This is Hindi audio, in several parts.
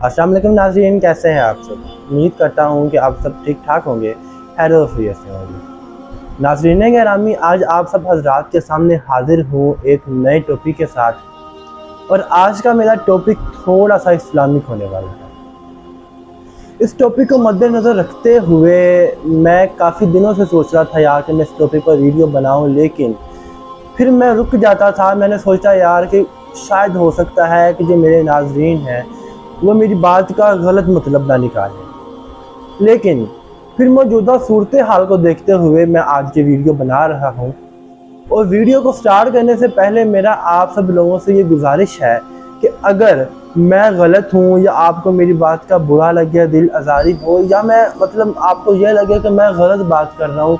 अस्सलाम वालेकुम नाजरीन, कैसे हैं आप सब? उम्मीद करता हूँ कि आप सब ठीक ठाक होंगे, खैर से होंगे। नाजरीन ग्रामी, आज आप सब हजरात के सामने हाजिर हूँ एक नए टॉपिक के साथ। और आज का मेरा टॉपिक थोड़ा सा इस्लामिक होने वाला है। इस टॉपिक को मद्देनज़र रखते हुए मैं काफ़ी दिनों से सोच रहा था यार कि मैं इस टॉपिक पर वीडियो बनाऊँ, लेकिन फिर मैं रुक जाता था। मैंने सोचा यार कि शायद हो सकता है कि जो मेरे नाजरीन हैं वो मेरी बात का गलत मतलब ना निकाले। लेकिन फिर मौजूदा सूरत हाल को देखते हुए मैं आज ये वीडियो बना रहा हूँ। और वीडियो को स्टार्ट करने से पहले मेरा आप सब लोगों से ये गुजारिश है कि अगर मैं गलत हूँ या आपको मेरी बात का बुरा लग गया, दिल आज़ारी हो, या मैं मतलब आपको यह लगे कि मैं गलत बात कर रहा हूँ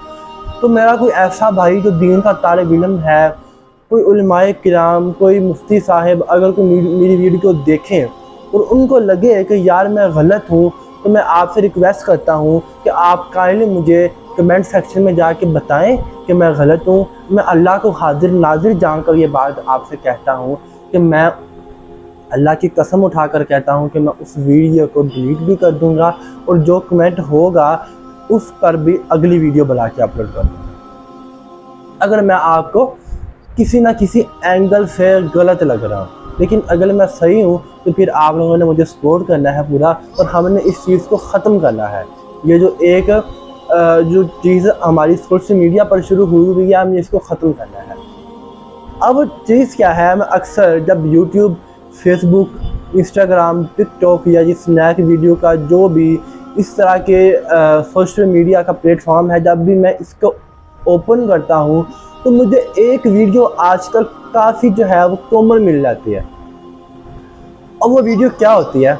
तो मेरा कोई ऐसा भाई जो दीन का तालब इलम है, कोई उलमाए किराम कोई मुफ्ती साहब, अगर कोई मेरी वीडियो को देखें और उनको लगे कि यार मैं गलत हूँ तो मैं आपसे रिक्वेस्ट करता हूँ कि आप काइंडली मुझे कमेंट सेक्शन में जाके बताएँ कि मैं गलत हूँ। मैं अल्लाह को हाजिर, नाजिर जानकर ये बात आपसे कहता हूँ कि मैं अल्लाह की कसम उठाकर कहता हूँ कि मैं उस वीडियो को डिलीट भी कर दूँगा और जो कमेंट होगा, उस पर भी अगली वीडियो बना के अपलोड कर दूँगा। अगर मैं आपको किसी ना किसी एंगल से गलत लग रहा हूँ लेकिन अगर मैं सही हूँ तो फिर आप लोगों ने मुझे सपोर्ट करना है पूरा और हमने इस चीज़ को ख़त्म करना है। ये जो एक जो चीज़ हमारी सोशल मीडिया पर शुरू हुई हुई है हमें इसको ख़त्म करना है। अब चीज़ क्या है, मैं अक्सर जब यूट्यूब फेसबुक इंस्टाग्राम टिकटॉक या ये स्नैक वीडियो का जो भी इस तरह के सोशल मीडिया का प्लेटफॉर्म है, जब भी मैं इसको ओपन करता हूँ तो मुझे एक वीडियो आजकल काफ़ी जो है वो कॉमन मिल जाती है। और वो वीडियो क्या होती है?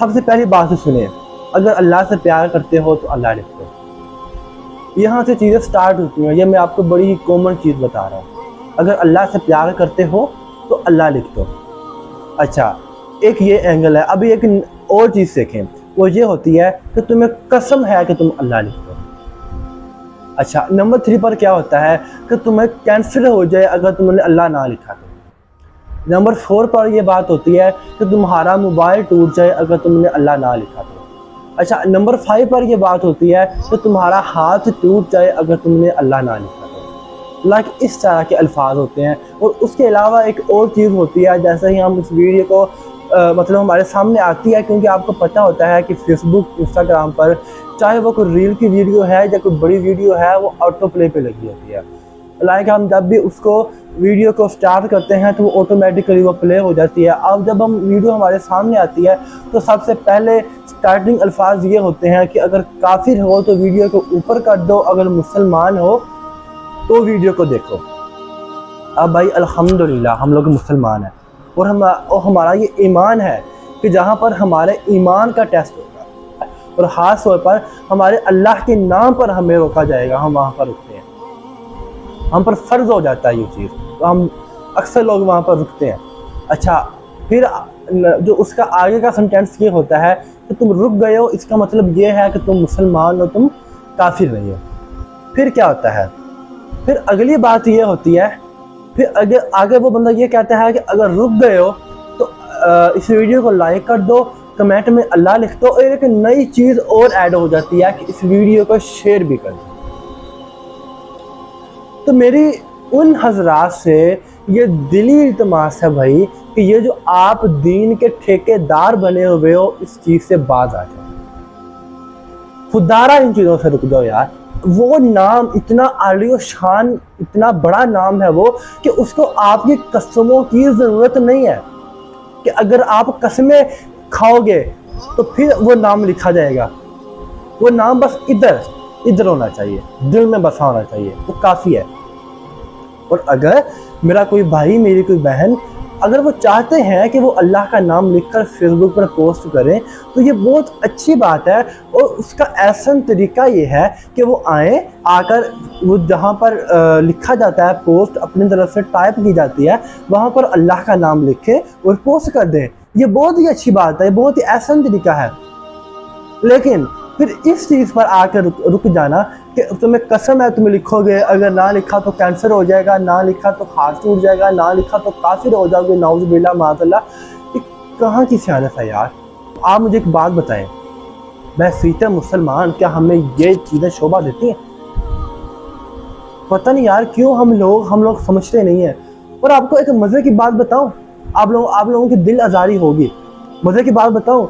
सबसे पहली बात से सुनिए। अगर अल्लाह से प्यार करते हो तो अल्लाह लिख दो यहाँ से चीज़ें स्टार्ट होती हैं। ये मैं आपको बड़ी ही कॉमन चीज़ बता रहा हूँ। अगर अल्लाह से प्यार करते हो तो अल्लाह लिख दो अच्छा एक ये एंगल है। अभी एक और चीज़ सीखें। वो ये होती है कि तुम्हें कसम है कि तुम अल्लाह लिख दो अच्छा नंबर थ्री पर क्या होता है कि तुम्हें कैंसिल हो जाए अगर तुमने अल्लाह ना लिखा तो। नंबर फोर पर यह बात होती है कि तुम्हारा मोबाइल टूट जाए अगर तुमने अल्लाह ना लिखा तो। अच्छा नंबर फाइव पर यह बात होती है कि तुम्हारा हाथ टूट जाए अगर तुमने अल्लाह ना लिखा तो। लाइक इस तरह के अल्फाज होते हैं और उसके अलावा एक और चीज़ होती है जैसे ही हम इस वीडियो को आ, मतलब हमारे सामने आती है क्योंकि आपको पता होता है कि फेसबुक इंस्टाग्राम पर चाहे वो कोई रील की वीडियो है या कोई बड़ी वीडियो है, वो ऑटो प्ले पे लगी होती है। लाइक हम जब भी उसको वीडियो को स्टार्ट करते हैं तो वो ऑटोमेटिकली वो प्ले हो जाती है। अब जब हम वीडियो हमारे सामने आती है तो सबसे पहले स्टार्टिंग अल्फाज ये होते हैं कि अगर काफिर हो तो वीडियो को ऊपर कर दो। अगर मुसलमान हो तो वीडियो को देखो। अब भाई, अल्हम्दुलिल्लाह, हम लोग मुसलमान हैं। और हम, और हमारा ये ईमान है कि जहाँ पर हमारे ईमान का टेस्ट होगा और ख़ास तौर पर हमारे अल्लाह के नाम पर हमें रोका जाएगा, हम वहाँ पर रुकते हैं। हम पर फ़र्ज़ हो जाता है ये चीज़ तो हम अक्सर लोग वहाँ पर रुकते हैं। अच्छा फिर जो उसका आगे का सेंटेंस ये होता है कि तुम रुक गए हो, इसका मतलब ये है कि तुम मुसलमान हो, तुम काफिर नहीं हो। फिर क्या होता है? फिर अगली बात ये होती है, फिर आगे आगे वो बंदा ये कहता है कि अगर रुक गए हो तो इस वीडियो को लाइक कर दो कमेंट में अल्लाह लिख दो एक नई चीज़ और ऐड हो जाती है कि इस वीडियो को शेयर भी कर दो। तो मेरी उन हजरात से ये दिली इतमास है भाई कि ये जो आप दीन के ठेकेदार बने हुए हो, इस चीज़ से बाज आ जाए खुदारा इन चीज़ों से रुक जाओ यार। वो नाम इतना आलियो शान, इतना बड़ा नाम है वो कि उसको आपकी कस्मों की ज़रूरत नहीं है। कि अगर आप कस्में खाओगे तो फिर वो नाम लिखा जाएगा। वो नाम बस इधर इधर होना चाहिए। दिल में बसा होना चाहिए। वो काफ़ी है। और अगर मेरा कोई भाई, मेरी कोई बहन, अगर वो चाहते हैं कि वो अल्लाह का नाम लिखकर फेसबुक पर पोस्ट करें तो ये बहुत अच्छी बात है। और उसका ऐसा तरीका ये है कि वो आए, आकर वो जहाँ पर लिखा जाता है पोस्ट अपनी तरफ़ से टाइप की जाती है, वहाँ पर अल्लाह का नाम लिखे और पोस्ट कर दें। ये बहुत ही अच्छी बात है बहुत ही ऐसा तरीका है। लेकिन फिर इस चीज़ पर आकर रुक, रुक जाना कि तुम्हें कसम है तुम लिखोगे अगर ना लिखा तो कैंसर हो जाएगा ना लिखा तो हाथ टूट जाएगा ना लिखा तो काफिर हो जाओगे नाउज बिल्ला माजल्ला कहाँ की सियानत है यार? आप मुझे एक बात बताएँ मैं सीते मुसलमान क्या हमें ये चीज़ें शोभा देती हैं? पता नहीं यार क्यों हम लोग हम लोग समझते नहीं हैं। और आपको एक मज़े की बात बताऊँ आप लोग, आप लोगों की दिल आज़ारी होगी। मज़े की बात बताऊँ,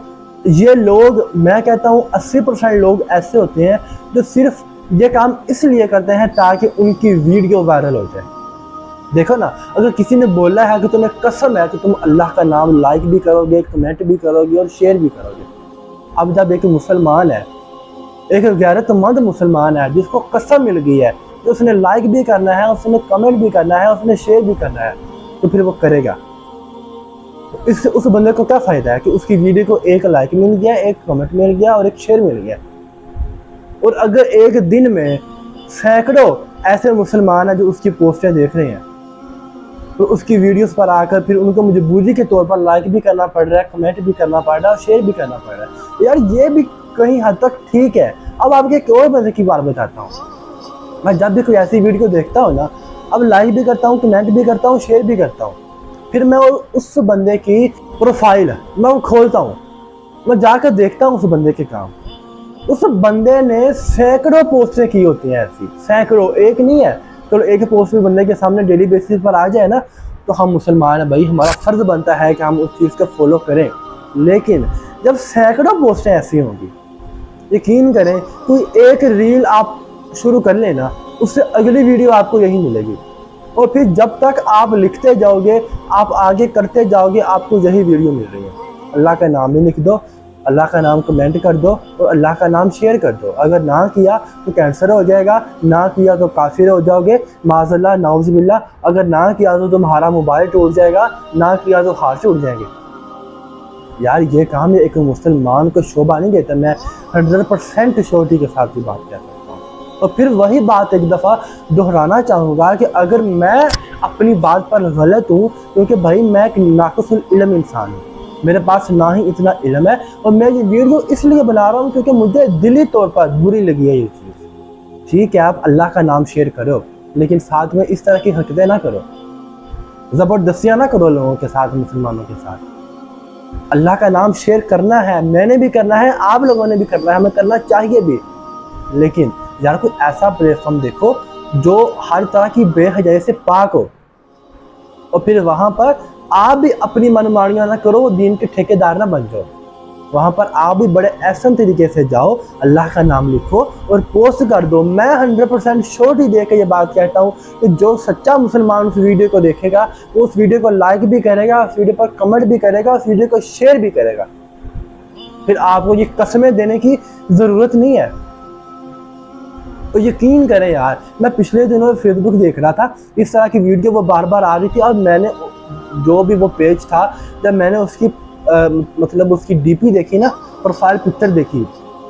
ये लोग, मैं कहता हूँ, अस्सी परसेंट लोग ऐसे होते हैं जो सिर्फ़ ये काम इसलिए करते हैं ताकि उनकी वीडियो वायरल हो जाए। देखो ना, अगर किसी ने बोला है कि तुम्हें कसम है कि तुम अल्लाह का नाम लाइक भी करोगे कमेंट भी करोगे और शेयर भी करोगे। अब जब एक मुसलमान है, एक गैरतमंद मुसलमान है, जिसको कसम मिल गई है कि उसने लाइक भी करना है, उसने कमेंट भी करना है, उसने शेयर भी करना है तो फिर वो करेगा। इससे उस बंदे को क्या फ़ायदा है कि उसकी वीडियो को एक लाइक मिल गया, एक कमेंट मिल गया और एक शेयर मिल गया? और अगर एक दिन में सैकड़ों ऐसे मुसलमान हैं जो उसकी पोस्टें देख रहे हैं तो उसकी वीडियोस पर आकर फिर उनको मजबूरी के तौर पर लाइक भी करना पड़ रहा है कमेंट भी करना पड़ रहा है और शेयर भी करना पड़ रहा है। यार, ये भी कहीं हद तक ठीक है। अब आपके एक और मज़े की बात बताता हूँ। मैं जब भी कोई ऐसी वीडियो देखता हूँ ना, अब लाइक भी करता हूँ कमेंट भी करता हूँ शेयर भी करता हूँ। फिर मैं उस बंदे की प्रोफ़ाइल मैं वो खोलता हूँ। मैं जाकर देखता हूँ उस बंदे के काम। उस बंदे ने सैकड़ों पोस्टें की होती हैं ऐसी। सैकड़ों, एक नहीं है। तो एक पोस्ट भी बंदे के सामने डेली बेसिस पर आ जाए ना तो हम मुसलमान हैं भाई, हमारा फ़र्ज़ बनता है कि हम उस चीज़ को फॉलो करें। लेकिन जब सैकड़ों पोस्टें ऐसी होंगी, यकीन करें, कोई एक रील आप शुरू कर लेना, उससे अगली वीडियो आपको यही मिलेगी। और फिर जब तक आप लिखते जाओगे, आप आगे करते जाओगे, आपको यही वीडियो मिल रही है। अल्लाह का नाम ही लिख दो, अल्लाह का नाम कमेंट कर दो और अल्लाह का नाम शेयर कर दो। अगर ना किया तो कैंसर हो जाएगा, ना किया तो काफिर हो जाओगे। माजल्ला नाउजबिल्ला अगर ना किया तो तुम्हारा मोबाइल टूट जाएगा, ना किया तो हाथ टूट जाएँगे। यार, ये काम एक मुसलमान को शोभा नहीं देता। मैं हंड्रेड परसेंट के साथ ही बात करता हूँ। और फिर वही बात एक दफ़ा दोहराना चाहूँगा कि अगर मैं अपनी बात पर गलत हूँ, क्योंकि भाई मैं एक नाकसुल इलम इंसान हूँ। मेरे पास ना ही इतना इलम है और मैं ये वीडियो इसलिए बना रहा हूँ क्योंकि मुझे दिली तौर पर बुरी लगी है ये चीज़। ठीक है, आप अल्लाह का नाम शेयर करो, लेकिन साथ में इस तरह की हरकतें ना करो। ज़बरदस्तियाँ ना करो लोगों के साथ, मुसलमानों के साथ। अल्लाह का नाम शेयर करना है, मैंने भी करना है, आप लोगों ने भी करना है, हमें करना चाहिए भी। लेकिन यार कोई ऐसा प्लेटफॉर्म देखो जो हर तरह की बेहजाई से पाक हो। और फिर वहाँ पर आप भी अपनी मनमानियाँ ना करो दीन के ठेकेदार ना बन जाओ। वहाँ पर आप भी बड़े ऐसा तरीके से जाओ, अल्लाह का नाम लिखो और पोस्ट कर दो। मैं हंड्रेड परसेंट श्योरिटी दे के ये बात कहता हूँ कि जो सच्चा मुसलमान उस वीडियो को देखेगा, वो उस वीडियो को लाइक भी करेगा, उस वीडियो पर कमेंट भी करेगा, उस वीडियो को शेयर भी करेगा। फिर आपको ये कस्में देने की ज़रूरत नहीं है। तो यकीन करें यार मैं पिछले दिनों फेसबुक देख रहा था इस तरह की वीडियो वो बार बार आ रही थी और मैंने जो भी वो पेज था जब मैंने उसकी आ, मतलब उसकी डीपी देखी ना प्रोफ़ाइल पिक्चर देखी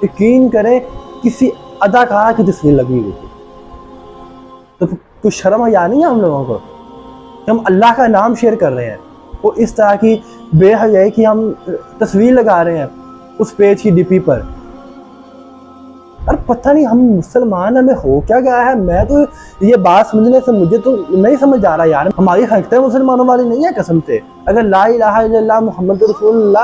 यकीन करें किसी अदाकारा की तस्वीर लगी हुई थी। तो कुछ शर्म या नहीं है हम लोगों को? कि हम अल्लाह का नाम शेयर कर रहे हैं वो इस तरह की बेहद है कि हम तस्वीर लगा रहे हैं उस पेज की डीपी पर। अरे पता नहीं, हम मुसलमान हमें हो क्या गया है? मैं तो ये बात समझने से मुझे तो नहीं समझ आ रहा यार। हमारी हरकतें मुसलमानों वाली नहीं है कसम से। अगर ला मोहम्मद रसूल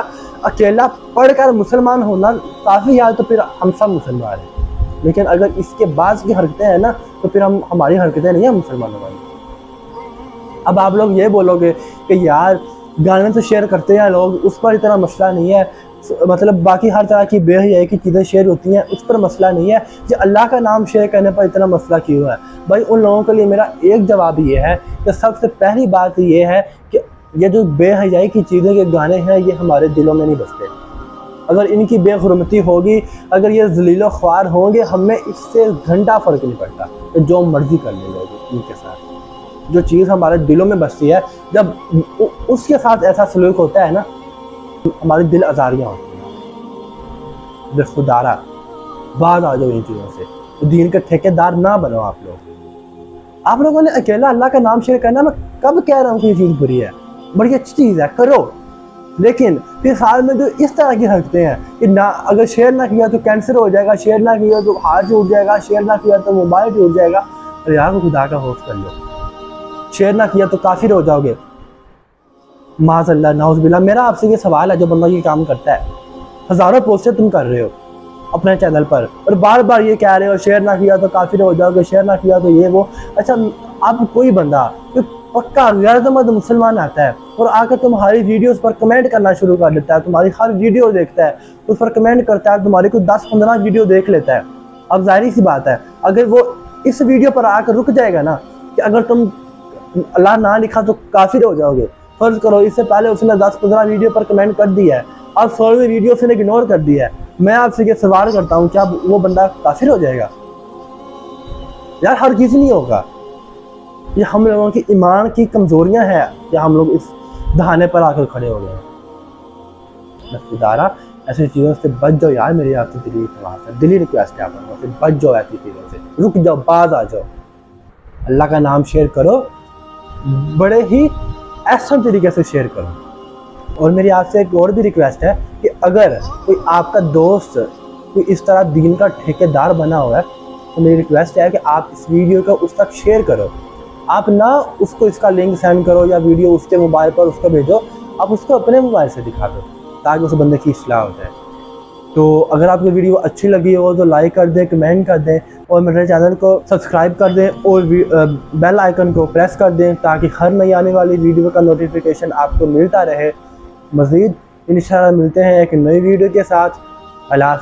अकेला पढ़कर मुसलमान होना काफ़ी यार तो फिर हम सब मुसलमान हैं। लेकिन अगर इसके बाद की हरकतें हैं ना तो फिर हम, हमारी हरकतें नहीं है मुसलमानों वाली। अब आप लोग ये बोलोगे कि यार, गाने तो शेयर करते हैं लोग, उस पर इतना मसला नहीं है। मतलब बाकी हर तरह की बेहयाई की चीज़ें शेयर होती हैं, उस पर मसला नहीं है कि अल्लाह का नाम शेयर करने पर इतना मसला क्यों है। भाई, उन लोगों के लिए मेरा एक जवाब ये है कि सबसे पहली बात ये है कि ये जो बेहयाई की चीज़ें के गाने हैं, ये हमारे दिलों में नहीं बसते। अगर इनकी बेहरमती होगी, अगर ये जलीलो ख्वार होंगे, हमें इससे घंटा फ़र्क नहीं पड़ता तो जो मर्ज़ी कर लोग इनके साथ। जो चीज़ हमारे दिलों में बसती है, जब उसके साथ ऐसा सलूक होता है ना हमारी दिल आज़ारियाँ होती हैं। बेखुदारा बाज आ जाओ इन चीज़ों से। तो दीन के ठेकेदार ना बनो आप लोग। आप लोगों ने अकेला अल्लाह का नाम शेयर करना, मैं कब कह रहा हूँ कि ये चीज़ बुरी है? बड़ी अच्छी चीज़ है, करो। लेकिन फिर साल में जो इस तरह की हरकतें हैं कि ना, अगर शेयर ना किया तो कैंसर हो जाएगा, शेयर ना किया तो हाथ टूट जाएगा, शेयर ना किया तो मोबाइल टूट जाएगा। तो यार खुदा का होश कर लो। शेयर ना किया तो काफिर हो जाओगे। माजल्ला नाउजबिल्ला मेरा आपसे ये सवाल है, जो बंदा ये काम करता है, हज़ारों पोस्टें तुम कर रहे हो अपने चैनल पर, और बार बार ये कह रहे हो शेयर ना किया तो काफिर हो जाओगे शेयर ना किया तो ये, वो। अच्छा अब कोई बंदा कोई पक्का गैरतमंद मुसलमान आता है, और आकर तुम्हारी वीडियोस पर कमेंट करना शुरू कर देता है, तुम्हारी हर वीडियो देखता है, उस पर कमेंट करता है तुम्हारी कोई दस पंद्रह वीडियो देख लेता है। अब ज़ाहिर सी बात है, अगर वो इस वीडियो पर आकर रुक जाएगा ना, कि अगर तुम अल्लाह ना लिखा तो काफिर हो जाओगे। फ़र्ज़ करो, इससे पहले उसने दस पंद्रह वीडियो पर कमेंट कर दिया है। अब सोलहवीं वीडियो उसने इग्नोर कर दिया है। मैं आपसे ये सवाल करता हूँ, क्या वो बंदा काफिर हो जाएगा? यार, हर चीज़ नहीं होगा। ये हम लोगों की ईमान की कमजोरियाँ हैं, या हम लोग इस दहाने पर आकर खड़े हो गए नफीदारा ऐसी चीज़ों से बच जाओ यार, मेरी आपसे दिली खवास है। दिली रिक्वेस्ट है आप से बच जाओ ऐसी चीज़ों से। रुक जाओ, बाज आ जाओ। अल्लाह का नाम शेयर करो। बड़े ही ऐसा तरीके से शेयर करो। और मेरी आपसे एक और भी रिक्वेस्ट है कि अगर कोई आपका दोस्त कोई इस तरह दीन का ठेकेदार बना हुआ है तो मेरी रिक्वेस्ट है कि आप इस वीडियो को उस तक शेयर करो। आप ना उसको इसका लिंक सेंड करो या वीडियो उसके मोबाइल पर उसको भेजो, आप उसको अपने मोबाइल से दिखा दो, ताकि उस बंदे की इसलाह हो जाए। तो अगर आपको वीडियो अच्छी लगी हो तो लाइक कर दें कमेंट कर दें और मेरे चैनल को सब्सक्राइब कर दें और बेल आइकन को प्रेस कर दें ताकि हर नई आने वाली वीडियो का नोटिफिकेशन आपको मिलता रहे। मज़ीद इन मिलते हैं एक नई वीडियो के साथ। अल्लाह